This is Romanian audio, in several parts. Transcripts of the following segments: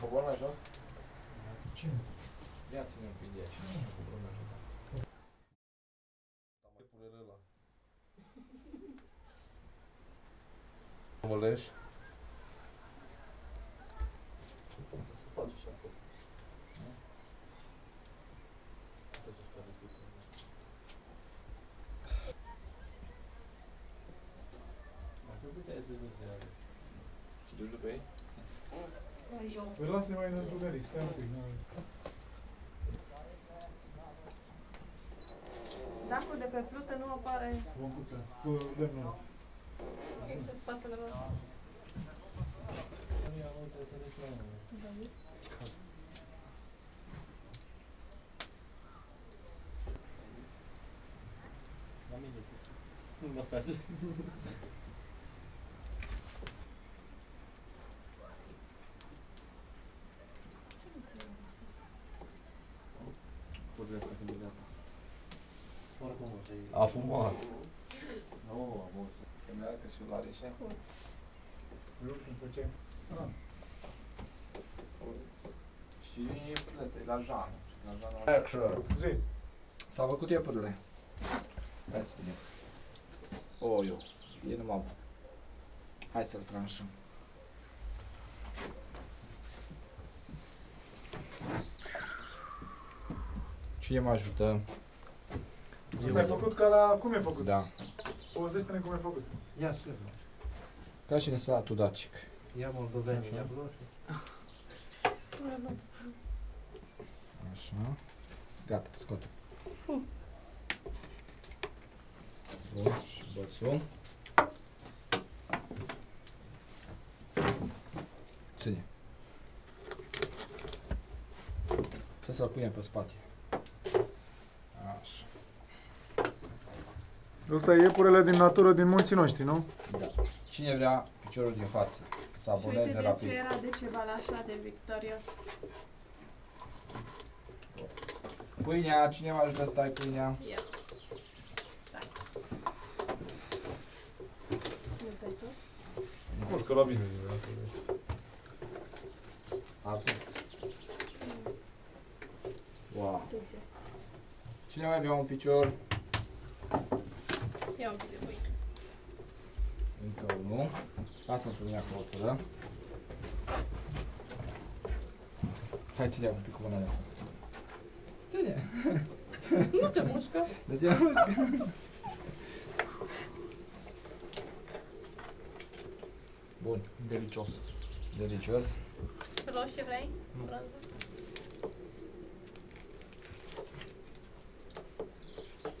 cobor mai jos? Ce? Ia ține un pic de aici. Cobor mai jos. Moleș. Se face și acolo. Trebuie să stai de pic. Dacă puteai să duci de aia. Te duci după ei? Eu. Păi lasă mai în întuneric, stai un pic. n-ai- Dacul de pe plută nu apare Vom putea. Cu lemnul. fix în spatele meu. Ia, uite, să duci la mine. La mine. Nu mă face. Puterea asta când e gata. Oricum o să A fumat. Nu, am o să... Că meargă și la reșe. Eu când făceam. Ah, Și ăsta e la Jean. Și la Jean Action. zi. S-au făcut iepurile. Hai să vedem. O, eu. E numai bun. Hai să-l tranșăm. Cine mă ajută? Asta ai făcut ca la... Cum e făcut? Da. Povestește-ne cum e făcut. Ia să Ca și în satul dacic. Ia moldovenii, ia bloși. Așa. Gata, scot. Bun, și bățul. Ține. Să să-l punem pe spate. Așa. Ăsta e iepurele din natură din munții noștri, nu? Da. Cine vrea piciorul din față? Să Și aboneze uite de rapid. ce era de ceva la așa de victorios. Pâinea, cine mă ajută să stai pâinea? Eu. Stai. Nu te tu? Mușcă la bine. Acum. Wow. Duce. Cine mai vrea un picior? Ia un pic de pâine. Încă unul. Lasă-mi pe mine acolo să dă. Hai, ține un pic cu mâna de acolo. Ține. Nu te mușcă? De ce nu Bun. Delicios. Delicios. Să luați ce vrei? Nu. Brânză?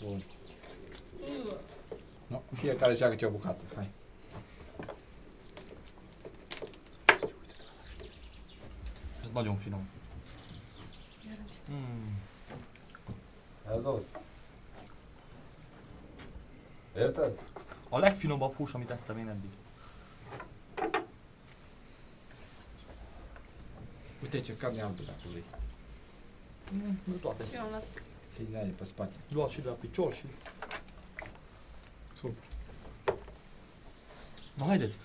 Bun. Mm. Nu, fiecare și-a câte o bucată. Hai. Îți bagi un film. Iar ce? Mm. Azot. Érted? A legfinomabb hús, amit ettem én eddig. Uite ce carne albă de acolo e. Nu toate. Și eu am luat. Filiale pe spate. Lua și de la picior și... Super. No, haideți.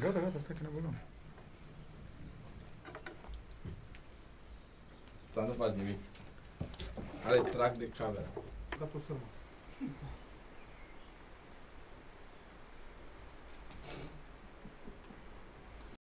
Gata, gata, stai că ne băgăm. Dar nu faci nimic. Are trag de cameră. Gata, o să